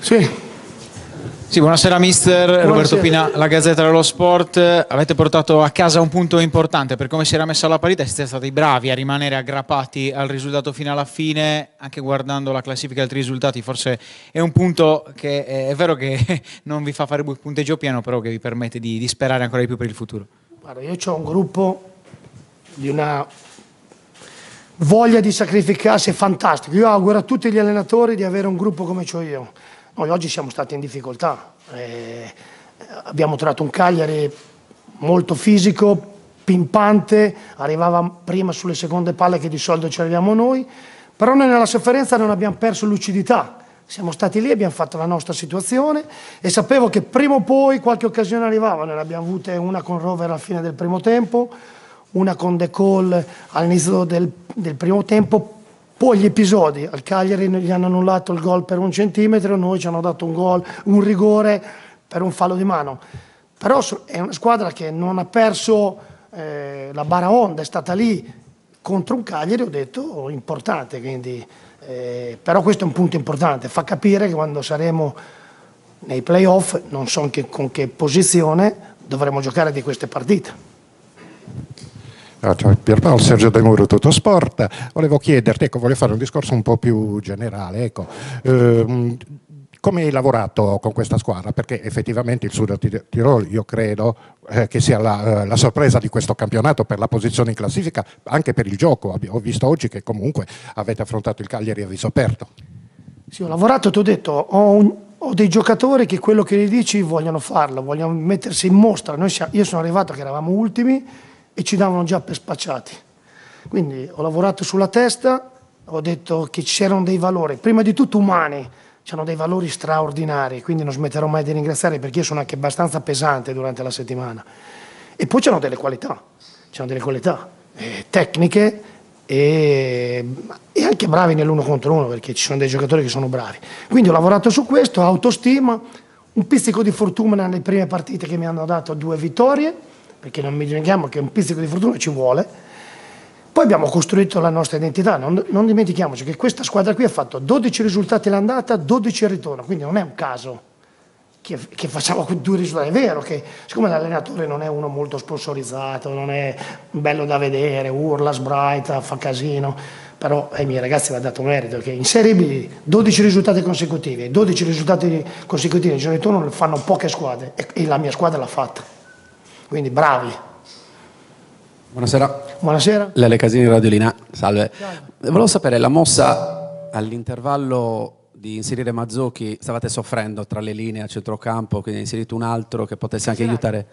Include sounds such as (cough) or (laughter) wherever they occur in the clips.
Sì. Sì, buonasera mister, Roberto Buonasera. Pina, la Gazzetta dello Sport. Avete portato a casa un punto importante per come si era messa la partita e siete stati bravi a rimanere aggrappati al risultato fino alla fine, anche guardando la classifica e altri risultati, forse è un punto che è vero che (laughs) non vi fa fare il punteggio pieno, però che vi permette di, di sperare ancora di più per il futuro. Guarda, io ho un gruppo di una voglia di sacrificarsi fantastico. Io auguro a tutti gli allenatori di avere un gruppo come ho io. Noi oggi siamo stati in difficoltà. Eh, abbiamo trovato un Cagliari molto fisico, pimpante, arrivava prima sulle seconde palle che di solito ci arriviamo noi, però noi nella sofferenza non abbiamo perso lucidità. Siamo stati lì, abbiamo fatto la nostra situazione e sapevo che prima o poi qualche occasione arrivava. Ne abbiamo avute una con Rover alla fine del primo tempo, una con De Call all'inizio del, del primo tempo. Poi gli episodi, al Cagliari gli hanno annullato il gol per un centimetro, noi ci hanno dato un gol, un rigore per un fallo di mano. Però è una squadra che non ha perso eh, la bara onda, è stata lì contro un Cagliari, ho detto, importante. Quindi, eh, però questo è un punto importante, fa capire che quando saremo nei playoff, non so che- con che posizione, dovremo giocare di queste partite. Ah, Ciao Pierpaolo, Sergio De Muro, Tutto Sport. Volevo chiederti, ecco, voglio fare un discorso un po' più generale. Ecco, ehm, come hai lavorato con questa squadra? Perché effettivamente il Sud Tir- Tirolo, io credo eh, che sia la, eh, la sorpresa di questo campionato per la posizione in classifica, anche per il gioco. Ho visto oggi che comunque avete affrontato il Cagliari a viso aperto. Sì, ho lavorato, ti ho detto, ho, un- ho dei giocatori che quello che gli dici vogliono farlo, vogliono mettersi in mostra. Noi sia- io sono arrivato che eravamo ultimi e ci davano già per spacciati. Quindi ho lavorato sulla testa, ho detto che c'erano dei valori, prima di tutto umani, c'erano dei valori straordinari, quindi non smetterò mai di ringraziare perché io sono anche abbastanza pesante durante la settimana. E poi c'erano delle qualità, c'erano delle qualità eh, tecniche e, e anche bravi nell'uno contro uno perché ci sono dei giocatori che sono bravi. Quindi ho lavorato su questo, autostima, un pizzico di fortuna nelle prime partite che mi hanno dato due vittorie, perché non mi dimentichiamo che un pizzico di fortuna ci vuole. Poi abbiamo costruito la nostra identità, non, non dimentichiamoci che questa squadra qui ha fatto 12 risultati all'andata, 12 al ritorno, quindi non è un caso che, che facciamo due risultati. È vero che siccome l'allenatore non è uno molto sponsorizzato, non è bello da vedere, urla, sbraita, fa casino, però ai miei ragazzi va dato merito che in Serie B 12 risultati consecutivi, 12 risultati consecutivi in giro di ritorno fanno poche squadre e, e la mia squadra l'ha fatta. Quindi bravi. Buonasera, Buonasera. Lele Casini Radiolina, salve. Volevo sapere, la mossa all'intervallo di inserire Mazzocchi, stavate soffrendo tra le linee a centrocampo, quindi hai inserito un altro che potesse anche aiutare.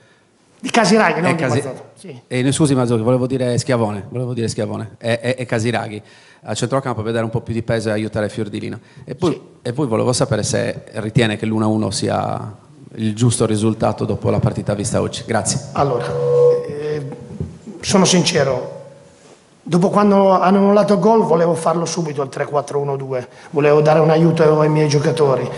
Di Casiraghi, non Eh, di Casi- Mazzotto. Sì. Eh, scusi Mazzocchi, volevo dire Schiavone, volevo dire Schiavone e, e- e Casiraghi a centrocampo per dare un po' più di peso e aiutare Fiordilino. E poi, e poi volevo sapere se ritiene che l'1-1 sia il giusto risultato dopo la partita vista oggi. Grazie. Allora, eh, sono sincero, dopo quando hanno annullato il gol volevo farlo subito il 3-4-1-2, volevo dare un aiuto ai miei giocatori.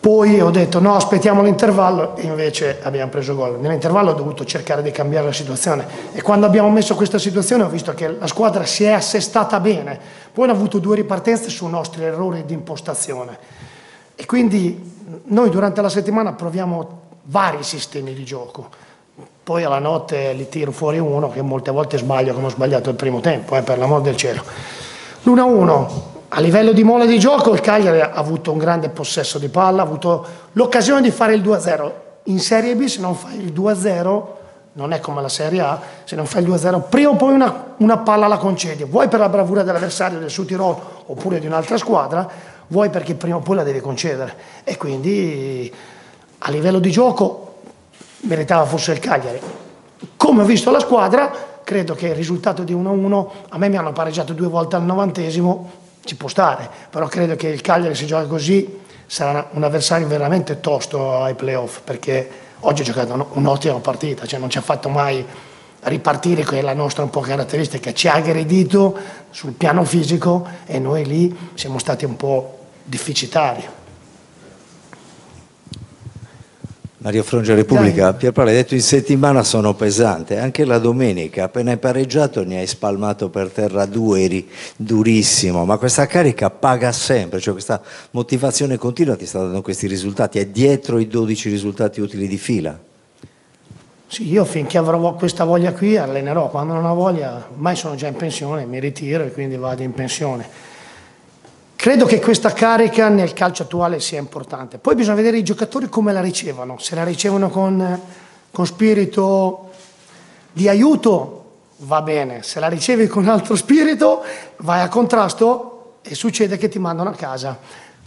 Poi ho detto no, aspettiamo l'intervallo e invece abbiamo preso gol. Nell'intervallo ho dovuto cercare di cambiare la situazione e quando abbiamo messo questa situazione ho visto che la squadra si è assestata bene. Poi hanno avuto due ripartenze su nostri errori di impostazione. E quindi noi durante la settimana proviamo vari sistemi di gioco. Poi alla notte li tiro fuori uno che molte volte sbaglio come ho sbagliato il primo tempo, eh, per l'amor del cielo. L'1-1, a livello di mole di gioco il Cagliari ha avuto un grande possesso di palla, ha avuto l'occasione di fare il 2-0. In Serie B se non fai il 2-0, non è come la Serie A, se non fai il 2-0, prima o poi una, una palla la concedi, vuoi per la bravura dell'avversario del Sud Tirolo oppure di un'altra squadra, vuoi perché prima o poi la devi concedere. E quindi a livello di gioco meritava forse il Cagliari. Come ho visto la squadra, credo che il risultato di 1-1, a me mi hanno pareggiato due volte al novantesimo, ci può stare, però credo che il Cagliari se gioca così sarà un avversario veramente tosto ai playoff, perché oggi ha giocato un- un'ottima partita, cioè non ci ha fatto mai ripartire, che è la nostra un po' caratteristica, ci ha aggredito sul piano fisico e noi lì siamo stati un po' deficitari. Mario Frongia Repubblica, Pierpaolo hai detto in settimana sono pesante, anche la domenica appena hai pareggiato ne hai spalmato per terra due, eri durissimo, ma questa carica paga sempre, cioè questa motivazione continua ti sta dando questi risultati, è dietro i 12 risultati utili di fila. Sì, io finché avrò questa voglia qui allenerò, quando non ho voglia, ormai sono già in pensione, mi ritiro e quindi vado in pensione. Credo che questa carica nel calcio attuale sia importante. Poi bisogna vedere i giocatori come la ricevono, se la ricevono con, con spirito di aiuto va bene, se la ricevi con altro spirito vai a contrasto e succede che ti mandano a casa.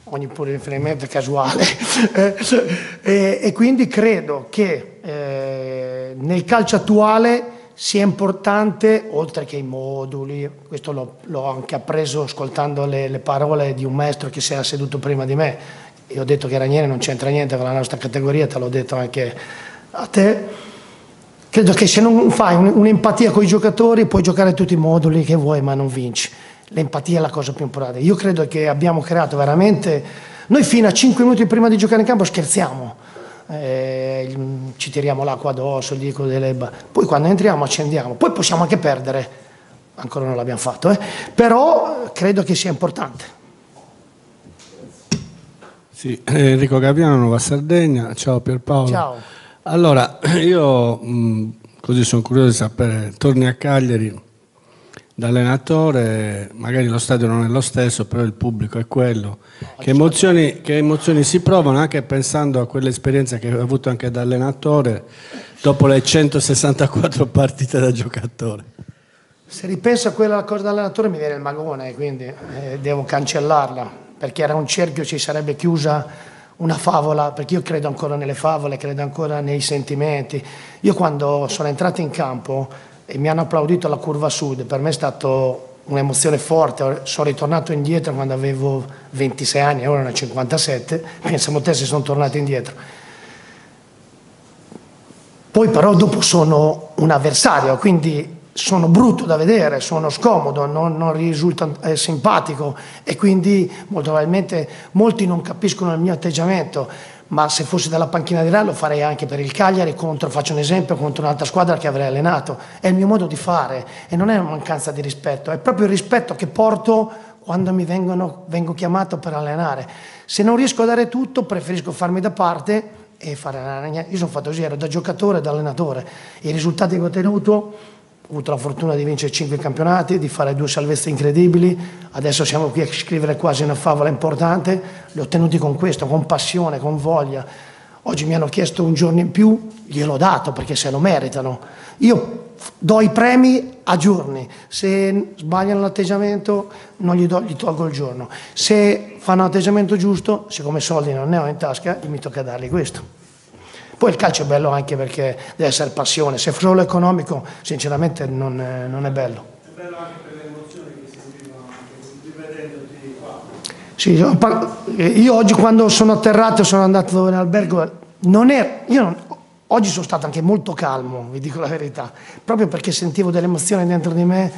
Ogni pure riferimento casuale. (laughs) E, e, quindi credo che eh, nel calcio attuale sia importante, oltre che i moduli, questo l'ho, l'ho anche appreso ascoltando le, le, parole di un maestro che si era seduto prima di me, io ho detto che Ranieri non c'entra niente con la nostra categoria, te l'ho detto anche a te, credo che se non fai un, un'empatia con i giocatori puoi giocare tutti i moduli che vuoi ma non vinci, l'empatia è la cosa più importante, io credo che abbiamo creato veramente, noi fino a 5 minuti prima di giocare in campo scherziamo, eh, ci tiriamo l'acqua addosso, dico delle... poi quando entriamo accendiamo, poi possiamo anche perdere, ancora non l'abbiamo fatto, eh? però credo che sia importante. Sì, Enrico Gaviano, Nuova Sardegna, ciao Pierpaolo. Ciao. Allora, io mh, così sono curioso di sapere, torni a Cagliari da magari lo stadio non è lo stesso, però il pubblico è quello. Che emozioni, che emozioni si provano anche pensando a quell'esperienza che ho avuto anche da allenatore dopo le 164 partite da giocatore? Se ripenso a quella cosa da allenatore mi viene il magone, quindi eh, devo cancellarla, perché era un cerchio, ci sarebbe chiusa una favola, perché io credo ancora nelle favole, credo ancora nei sentimenti. Io quando sono entrato in campo e mi hanno applaudito alla curva sud, per me è stato un'emozione forte, sono ritornato indietro quando avevo 26 anni, ora ne ho 57, pensiamo te se sono tornato indietro. Poi però dopo sono un avversario, quindi sono brutto da vedere, sono scomodo, non, non risulta eh, simpatico e quindi molto probabilmente molti non capiscono il mio atteggiamento ma se fossi dalla panchina di là lo farei anche per il Cagliari contro, faccio un esempio, contro un'altra squadra che avrei allenato. È il mio modo di fare e non è una mancanza di rispetto, è proprio il rispetto che porto quando mi vengono, vengo chiamato per allenare. Se non riesco a dare tutto, preferisco farmi da parte e fare allenare. Io sono fatto così, ero da giocatore e da allenatore. I risultati che ho ottenuto ho avuto la fortuna di vincere cinque campionati, di fare due salvezze incredibili, adesso siamo qui a scrivere quasi una favola importante, li ho ottenuti con questo, con passione, con voglia. Oggi mi hanno chiesto un giorno in più, gliel'ho dato perché se lo meritano. Io do i premi a giorni, se sbagliano l'atteggiamento non gli, do, gli tolgo il giorno, se fanno l'atteggiamento giusto, siccome soldi non ne ho in tasca, mi tocca dargli questo. Poi il calcio è bello anche perché deve essere passione, se è solo economico sinceramente non è, non è bello. È bello anche per le emozioni che sentivano rivedendoti qua. Sì, io oggi quando sono atterrato sono andato in albergo, non è, io non, oggi sono stato anche molto calmo, vi dico la verità, proprio perché sentivo delle emozioni dentro di me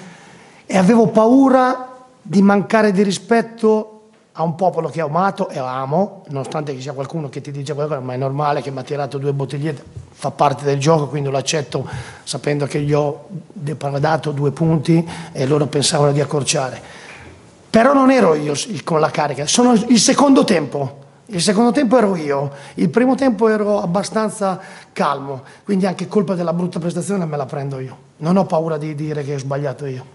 e avevo paura di mancare di rispetto a un popolo che ho amato e amo, nonostante ci sia qualcuno che ti dice qualcosa, ma è normale che mi ha tirato due bottigliette, fa parte del gioco, quindi lo accetto sapendo che gli ho dato due punti e loro pensavano di accorciare. Però non ero io con la carica, sono il secondo tempo. Il secondo tempo ero io, il primo tempo ero abbastanza calmo, quindi anche colpa della brutta prestazione me la prendo io. Non ho paura di dire che ho sbagliato io.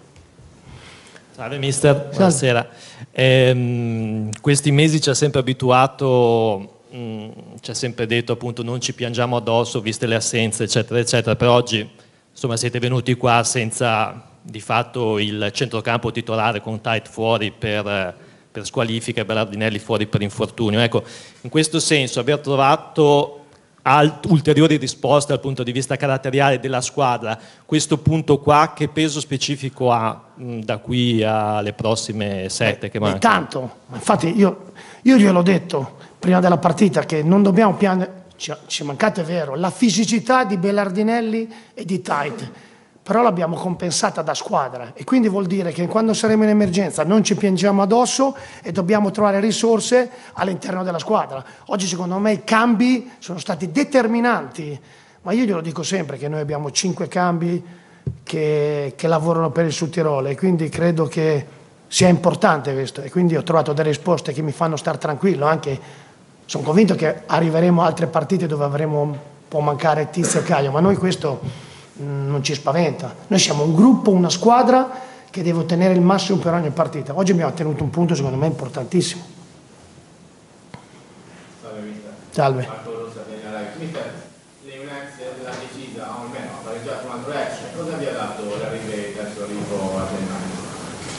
Salve mister, buonasera. Eh, questi mesi ci ha sempre abituato, mh, mm, ci ha sempre detto appunto non ci piangiamo addosso viste le assenze eccetera eccetera, per oggi insomma siete venuti qua senza di fatto il centrocampo titolare con Tight fuori per, per squalifica e Berardinelli fuori per infortunio. Ecco, in questo senso aver trovato ulteriori risposte dal punto di vista caratteriale della squadra, questo punto qua che peso specifico ha mh, da qui alle prossime sette Beh, che mancano? Tanto, infatti io, io gliel'ho detto prima della partita che non dobbiamo piangere, ci, ci è vero, la fisicità di Bellardinelli e di Tait, però l'abbiamo compensata da squadra e quindi vuol dire che quando saremo in emergenza non ci piangiamo addosso e dobbiamo trovare risorse all'interno della squadra. Oggi secondo me i cambi sono stati determinanti, ma io glielo dico sempre che noi abbiamo cinque cambi che, che lavorano per il Sud Tirolo e quindi credo che sia importante questo e quindi ho trovato delle risposte che mi fanno stare tranquillo, anche sono convinto che arriveremo a altre partite dove avremo, può mancare Tizio e Caio, ma noi questo non ci spaventa. Noi siamo un gruppo, una squadra che deve ottenere il massimo per ogni partita. Oggi abbiamo ottenuto un punto secondo me importantissimo. Salve. Marco Rosa, Mister, l'United l'ha decisa, o almeno ha pareggiato un altro ex, cosa vi ha dato la Rivei verso l'arrivo a gennaio?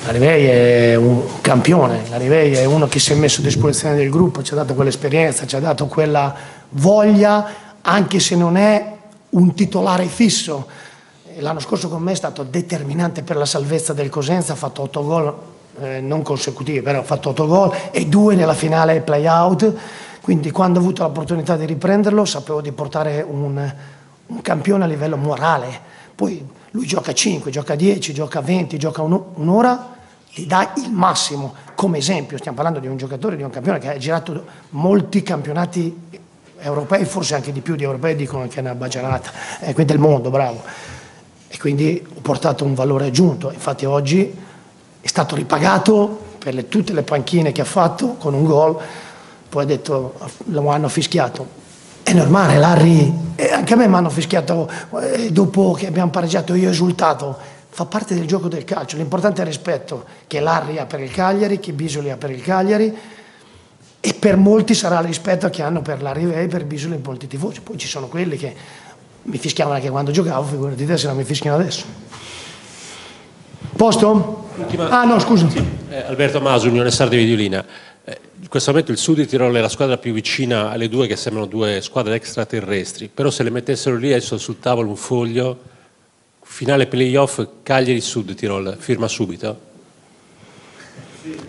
La Rivei è un campione, la Rivei è uno che si è messo a disposizione del gruppo, ci ha dato quell'esperienza, ci ha dato quella voglia, anche se non è un titolare fisso. L'anno scorso con me è stato determinante per la salvezza del Cosenza, ha fatto 8 gol, eh, non consecutivi, però ha fatto 8 gol e due nella finale play-out. Quindi quando ho avuto l'opportunità di riprenderlo sapevo di portare un, un campione a livello morale. Poi lui gioca 5, gioca 10, gioca 20, gioca un'ora, gli dà il massimo. Come esempio, stiamo parlando di un giocatore, di un campione che ha girato molti campionati europei, forse anche di più di europei, dicono che è una bagianata, eh, quindi del mondo, bravo. E quindi ho portato un valore aggiunto, infatti oggi è stato ripagato per le, tutte le panchine che ha fatto con un gol, poi ha detto lo hanno fischiato. È normale, Larry, eh, anche a me mi hanno fischiato eh, dopo che abbiamo pareggiato, io ho esultato, fa parte del gioco del calcio, l'importante è il rispetto che Larry ha per il Cagliari, che Bisoli ha per il Cagliari, e per molti sarà il rispetto che hanno per la Rivei, per Bisoli e molti tifosi. Poi ci sono quelli che mi fischiavano anche quando giocavo, figurati te se non mi fischiano adesso. Posto? Ultima... Ah no, scusa. Sì. Eh, Alberto Masu, Unione Sarda di Violina. Eh, in questo momento il Sud di Tirolo è la squadra più vicina alle due che sembrano due squadre extraterrestri, però se le mettessero lì adesso sul tavolo un foglio, finale playoff Cagliari Sud Tirolo, firma subito?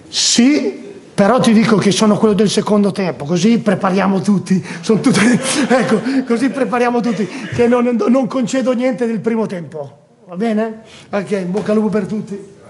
Sì, però ti dico che sono quello del secondo tempo, così prepariamo tutti, tutti (laughs) ecco, così prepariamo tutti, che non, non, concedo niente del primo tempo, va bene? Ok, bocca al lupo per tutti.